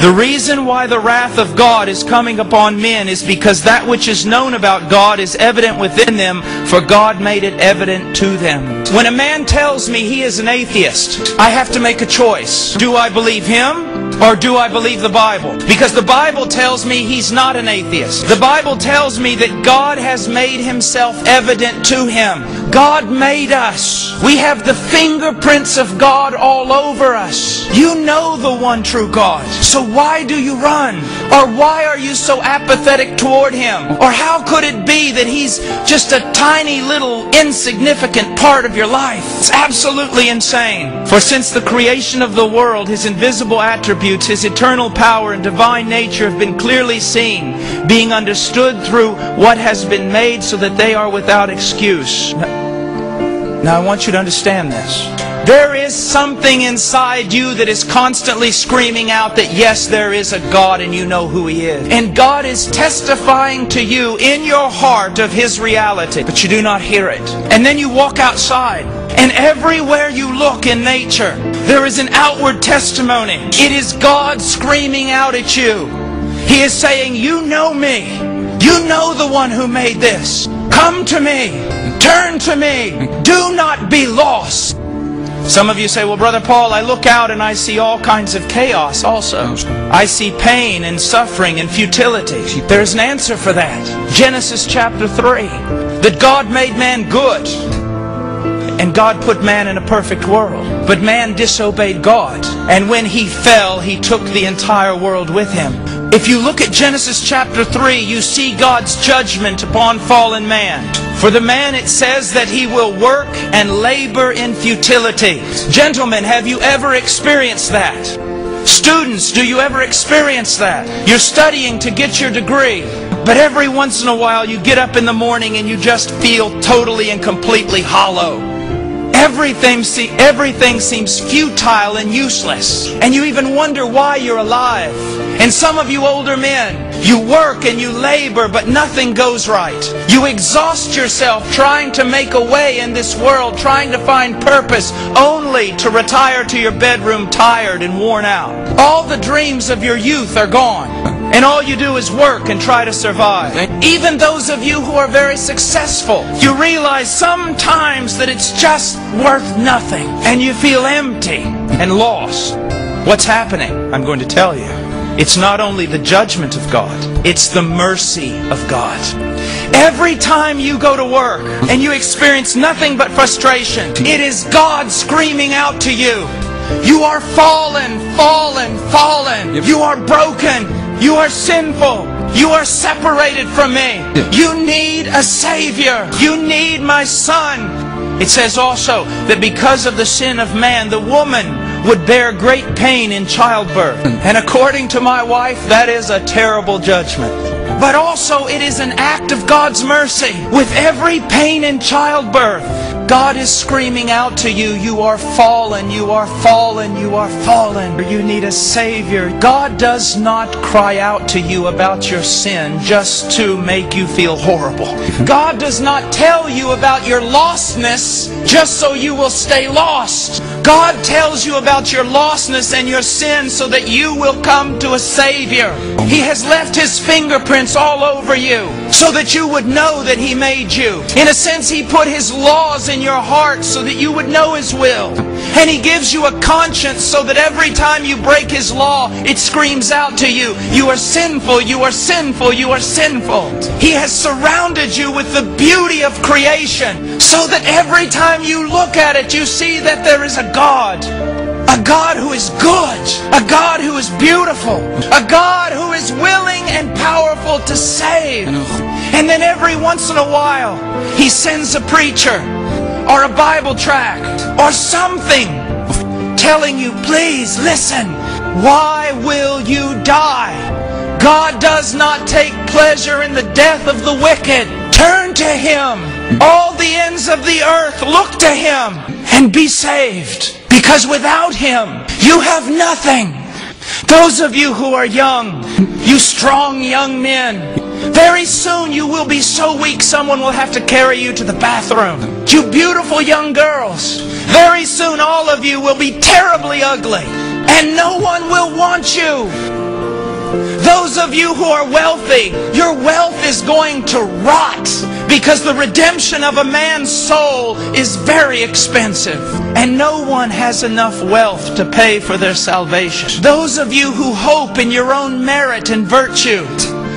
The reason why the wrath of God is coming upon men is because that which is known about God is evident within them, for God made it evident to them. When a man tells me he is an atheist, I have to make a choice. Do I believe him? Or do I believe the Bible? Because the Bible tells me he's not an atheist. The Bible tells me that God has made himself evident to him. God made us. We have the fingerprints of God all over us. You know the one true God. So why do you run? Or why are you so apathetic toward him? Or how could it be that he's just a tiny little insignificant part of your life? It's absolutely insane. For since the creation of the world, his invisible attributes, his eternal power and divine nature have been clearly seen, being understood through what has been made so that they are without excuse. Now I want you to understand this. There is something inside you that is constantly screaming out that yes, there is a God and you know who He is. And God is testifying to you in your heart of His reality, but you do not hear it. And then you walk outside and everywhere you look in nature, there is an outward testimony. It is God screaming out at you. He is saying, you know me. You know the one who made this. Come to me. Turn to me. Do not be lost. Some of you say, well, Brother Paul, I look out and I see all kinds of chaos also. I see pain and suffering and futility. There's an answer for that. Genesis chapter 3. That God made man good. And God put man in a perfect world. But man disobeyed God. And when he fell, he took the entire world with him. If you look at Genesis chapter 3, you see God's judgment upon fallen man. For the man it says that he will work and labor in futility. Gentlemen, have you ever experienced that? Students, do you ever experience that? You're studying to get your degree, but every once in a while you get up in the morning and you just feel totally and completely hollow. Everything, everything seems futile and useless. And you even wonder why you're alive. And some of you older men, you work and you labor, but nothing goes right. You exhaust yourself trying to make a way in this world, trying to find purpose, only to retire to your bedroom tired and worn out. All the dreams of your youth are gone. And all you do is work and try to survive. Even those of you who are very successful, you realize sometimes that it's just worth nothing. And you feel empty and lost. What's happening? I'm going to tell you. It's not only the judgment of God, it's the mercy of God. Every time you go to work and you experience nothing but frustration, it is God screaming out to you. You are fallen, fallen, fallen. You are broken. You are sinful. You are separated from me. You need a Savior. You need my Son. It says also that because of the sin of man, the woman would bear great pain in childbirth. And according to my wife, that is a terrible judgment. But also it is an act of God's mercy. With every pain in childbirth, God is screaming out to you, you are fallen, you are fallen, you are fallen. You need a Savior. God does not cry out to you about your sin just to make you feel horrible. God does not tell you about your lostness just so you will stay lost. God tells you about your lostness and your sin so that you will come to a Savior. He has left His fingerprints all over you so that you would know that He made you. In a sense, He put His laws in your heart so that you would know His will. And He gives you a conscience so that every time you break His law, it screams out to you, you are sinful, you are sinful, you are sinful. He has surrounded you with the beauty of creation so that every time you look at it, you see that there is a God. A God who is good. A God who is beautiful. A God who is willing and powerful to save. And then every once in a while, He sends a preacher or a Bible tract or something telling you, please listen. Why will you die? God does not take pleasure in the death of the wicked. Turn to Him. All the ends of the earth look to Him and be saved. Because without Him, you have nothing. Those of you who are young, you strong young men, very soon you will be so weak someone will have to carry you to the bathroom. You beautiful young girls, very soon all of you will be terribly ugly and no one will want you. Those of you who are wealthy, your wealth is going to rot because the redemption of a man's soul is very expensive. And no one has enough wealth to pay for their salvation. Those of you who hope in your own merit and virtue,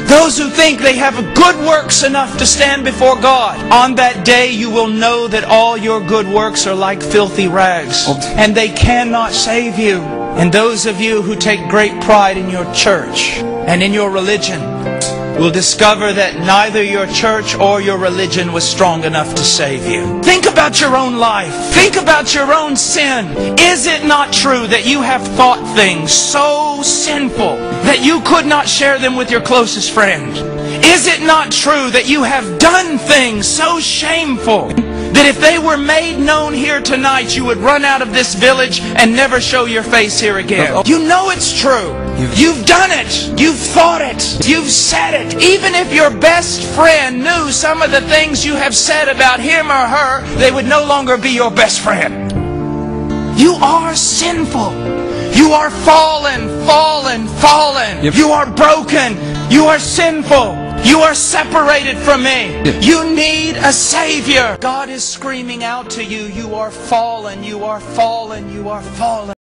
those who think they have good works enough to stand before God, on that day you will know that all your good works are like filthy rags, oh. and they cannot save you. And those of you who take great pride in your church and in your religion will discover that neither your church or your religion was strong enough to save you. Think about your own life. Think about your own sin. Is it not true that you have thought things so sinful that you could not share them with your closest friend? Is it not true that you have done things so shameful that if they were made known here tonight, you would run out of this village and never show your face here again? You know it's true. You've done it. You've thought it. You've said it. Even if your best friend knew some of the things you have said about him or her, they would no longer be your best friend. You are sinful. You are fallen, fallen, fallen. You are broken. You are sinful. You are separated from me. You need a Savior. God is screaming out to you, you are fallen, you are fallen, you are fallen.